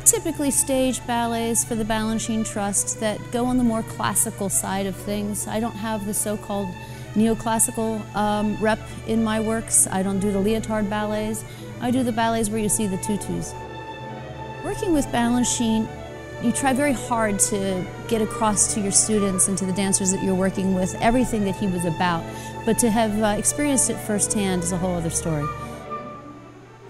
I typically stage ballets for the Balanchine Trust that go on the more classical side of things. I don't have the so-called neoclassical um, rep in my works. I don't do the leotard ballets. I do the ballets where you see the tutus. Working with Balanchine, you try very hard to get across to your students and to the dancers that you're working with everything that he was about, but to have uh, experienced it firsthand is a whole other story.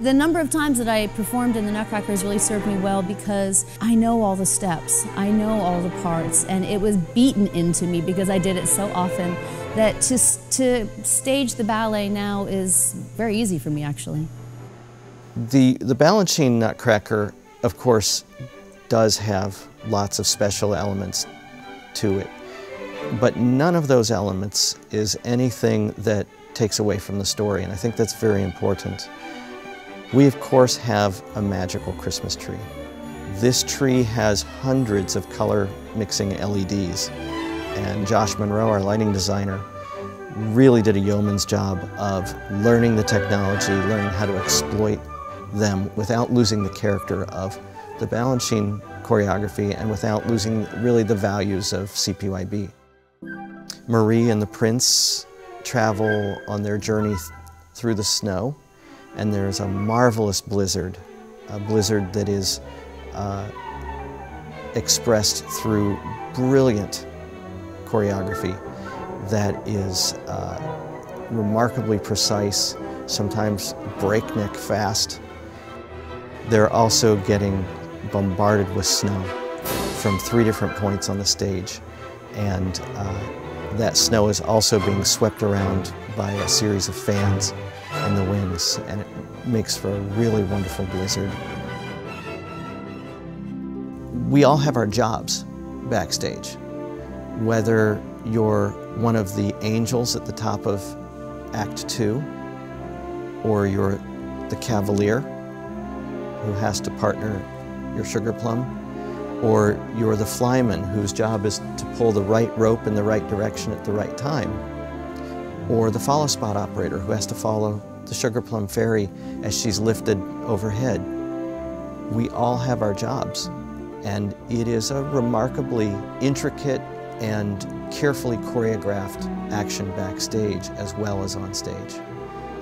The number of times that I performed in the Nutcracker has really served me well because I know all the steps, I know all the parts, and it was beaten into me because I did it so often that to, to stage the ballet now is very easy for me actually. The, the Balanchine Nutcracker, of course, does have lots of special elements to it, but none of those elements is anything that takes away from the story, and I think that's very important. We, of course, have a magical Christmas tree. This tree has hundreds of color mixing LEDs, and Josh Monroe, our lighting designer, really did a yeoman's job of learning the technology, learning how to exploit them without losing the character of the Balanchine choreography and without losing really the values of CPYB. Marie and the Prince travel on their journey th through the snow and there's a marvelous blizzard, a blizzard that is uh, expressed through brilliant choreography that is uh, remarkably precise, sometimes breakneck fast. They're also getting bombarded with snow from three different points on the stage. And uh, that snow is also being swept around by a series of fans in the wings, and it makes for a really wonderful blizzard. We all have our jobs backstage, whether you're one of the angels at the top of Act Two, or you're the cavalier who has to partner your sugar plum, or you're the flyman whose job is to pull the right rope in the right direction at the right time, or the follow spot operator who has to follow the Sugar Plum Fairy as she's lifted overhead. We all have our jobs, and it is a remarkably intricate and carefully choreographed action backstage as well as on stage.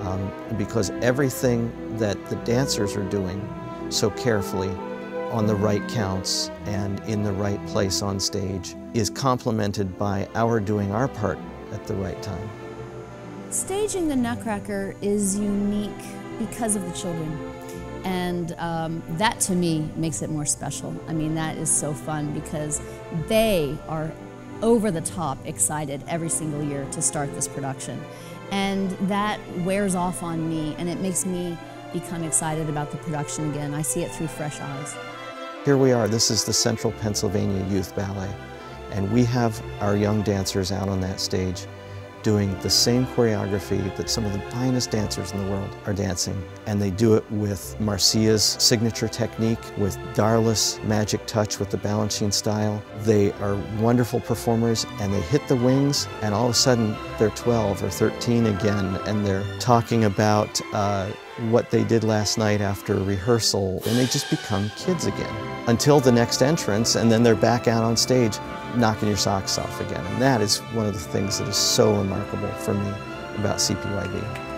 Um, because everything that the dancers are doing so carefully on the right counts and in the right place on stage is complemented by our doing our part at the right time. Staging the Nutcracker is unique because of the children. And um, that to me makes it more special. I mean, that is so fun because they are over the top excited every single year to start this production. And that wears off on me and it makes me become excited about the production again. I see it through fresh eyes. Here we are, this is the Central Pennsylvania Youth Ballet, and we have our young dancers out on that stage doing the same choreography that some of the finest dancers in the world are dancing. And they do it with Marcia's signature technique, with Darla's magic touch with the Balanchine style. They are wonderful performers and they hit the wings and all of a sudden they're 12 or 13 again and they're talking about uh, what they did last night after rehearsal and they just become kids again until the next entrance and then they're back out on stage knocking your socks off again. And that is one of the things that is so remarkable for me about CPYB.